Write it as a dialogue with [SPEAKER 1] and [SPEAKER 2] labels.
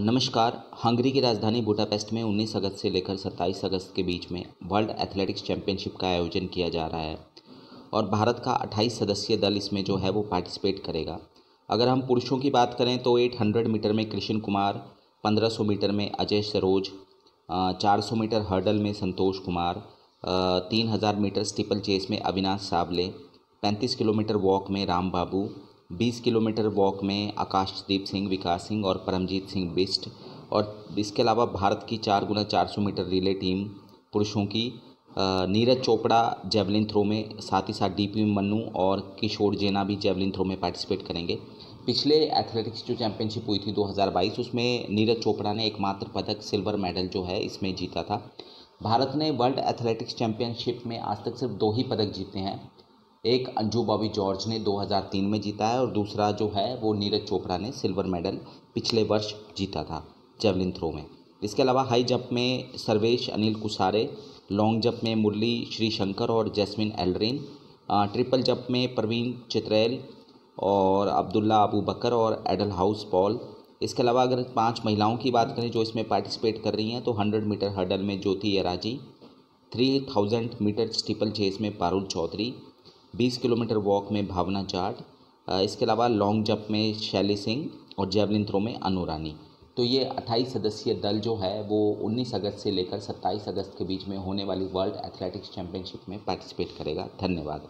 [SPEAKER 1] नमस्कार। हंगरी की राजधानी बुडापेस्ट में 19 अगस्त से लेकर 27 अगस्त के बीच में वर्ल्ड एथलेटिक्स चैंपियनशिप का आयोजन किया जा रहा है और भारत का 28 सदस्यीय दल इसमें जो है वो पार्टिसिपेट करेगा। अगर हम पुरुषों की बात करें तो 800 मीटर में कृष्ण कुमार 1500 मीटर में अजय सरोज 400 मीटर हर्डल में Santosh Kumar 3000 metre steeplechase में अविनाश सावले 35 किलोमीटर वॉक में राम बाबू बीस किलोमीटर वॉक में आकाशदीप सिंह, विकास सिंह और परमजीत सिंह बिस्ट और इसके अलावा भारत की चार गुना चार सौ मीटर रिले टीम, पुरुषों की नीरज चोपड़ा, जेवलिन थ्रो में, साथ ही साथ डीपी मन्नू और किशोर जेना भी जेवलिन थ्रो में पार्टिसिपेट करेंगे। पिछले एथलेटिक्स जो चैंपियनशिप हुई थी 2022 उसमें नीरज चोपड़ा ने एकमात्र पदक सिल्वर मेडल जो है, इसमें जीता था। भारत ने वर्ल्ड एथलेटिक्स चैंपियनशिप में आज तक सिर्फ़ दो ही पदक जीते हैं। एक अंजू बॉबी जॉर्ज ने 2003 में जीता है और दूसरा जो है वो नीरज चोपड़ा ने सिल्वर मेडल पिछले वर्ष जीता था जेवलिन थ्रो में। इसके अलावा हाई जंप में सर्वेश, अनिल कुसारे, लॉन्ग जंप में मुरली श्रीशंकर और जैस्मिन एलरिन ट्रिपल जंप में प्रवीण चित्रैल और अब्दुल्ला अबू बकर और एडल हाउस पॉल। इसके अलावा अगर पाँच महिलाओं की बात करें जो इसमें पार्टिसिपेट कर रही हैं तो हंड्रेड मीटर हर्डल में Jyothi Yarraji three thousand metre steeplechase में पारुल चौधरी बीस किलोमीटर वॉक में भावना जाट इसके अलावा लॉन्ग जंप में शैली सिंह और जेवलिन थ्रो में अनु रानी। तो ये 28 सदस्यीय दल जो है, वो 19 अगस्त से लेकर 27 अगस्त के बीच में होने वाली वर्ल्ड एथलेटिक्स चैंपियनशिप में पार्टिसिपेट करेगा। धन्यवाद।